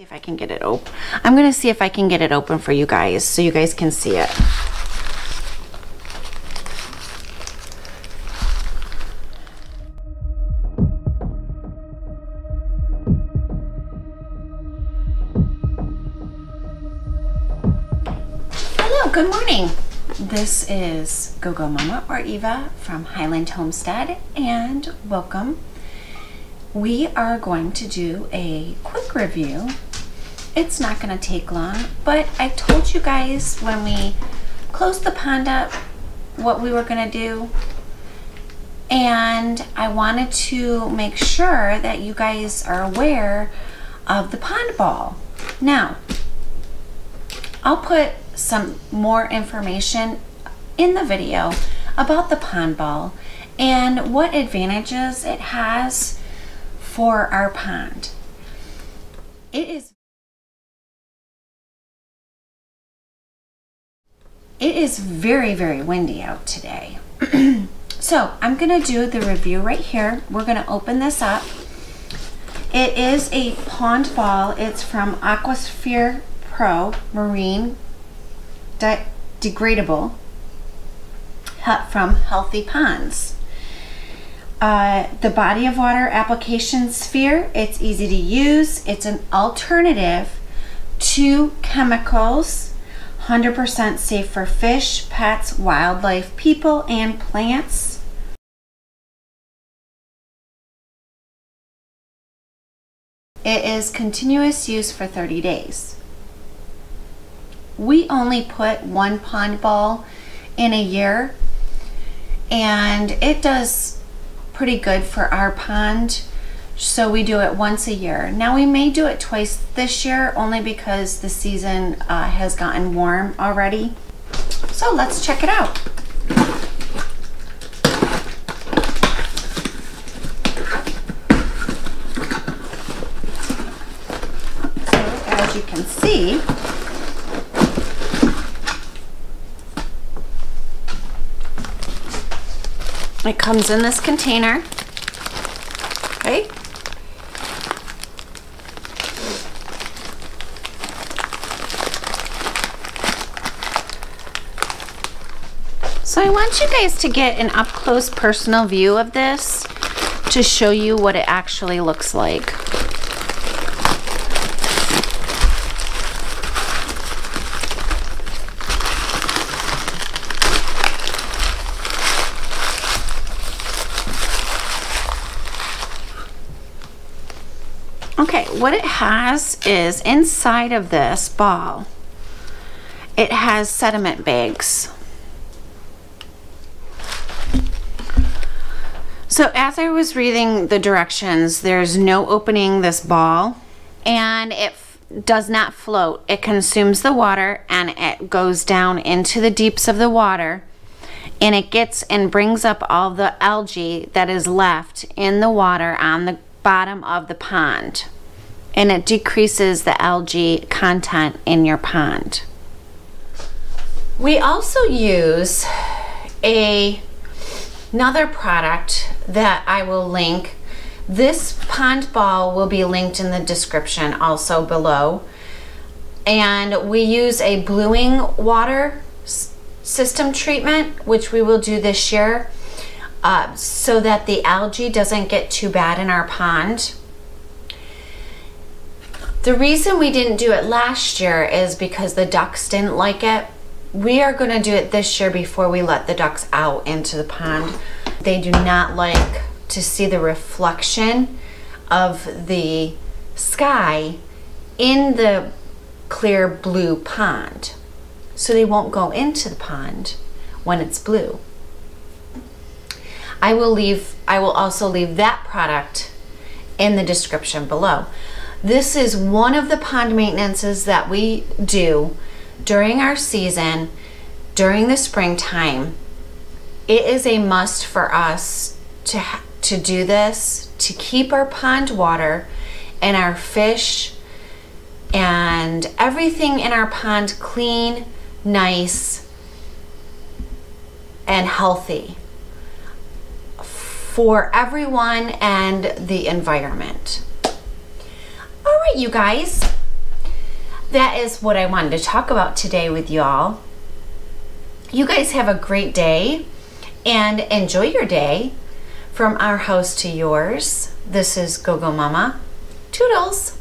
If I can get it open. I'm gonna see if I can get it open for you guys so you guys can see it. Hello, good morning. This is GoGo Mama or Eva from Highland Homestead and welcome. We are going to do a quick review. It's not going to take long, but I told you guys when we closed the pond up what we were going to do. And I wanted to make sure that you guys are aware of the pond ball. Now, I'll put some more information in the video about the pond ball and what advantages it has for our pond. It is It is very, very windy out today. so I'm gonna do the review right here. We're gonna open this up. It is a pond ball. It's from Aquasphere Pro Marine de degradable from Healthy Ponds. Uh, the body of water application sphere, it's easy to use. It's an alternative to chemicals, 100% safe for fish, pets, wildlife, people, and plants. It is continuous use for 30 days we only put one pond ball in a year and it does pretty good for our pond so we do it once a year. Now we may do it twice this year only because the season uh, has gotten warm already. So let's check it out. So as you can see It comes in this container. Okay. So I want you guys to get an up close personal view of this to show you what it actually looks like. Okay, what it has is inside of this ball, it has sediment bags. So as I was reading the directions, there's no opening this ball and it does not float. It consumes the water and it goes down into the deeps of the water and it gets and brings up all the algae that is left in the water on the bottom of the pond and it decreases the algae content in your pond. We also use a another product that I will link. This pond ball will be linked in the description also below. And we use a bluing water system treatment, which we will do this year uh, so that the algae doesn't get too bad in our pond. The reason we didn't do it last year is because the ducks didn't like it. We are going to do it this year before we let the ducks out into the pond. They do not like to see the reflection of the sky in the clear blue pond. So they won't go into the pond when it's blue. I will leave, I will also leave that product in the description below. This is one of the pond maintenances that we do during our season, during the springtime. It is a must for us to, to do this, to keep our pond water and our fish and everything in our pond clean, nice, and healthy for everyone and the environment. All right, you guys, that is what I wanted to talk about today with y'all. You guys have a great day and enjoy your day. From our house to yours, this is GoGo Mama. Toodles!